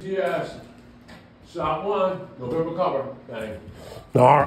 Yes. Shot one, November cover, bang. All right.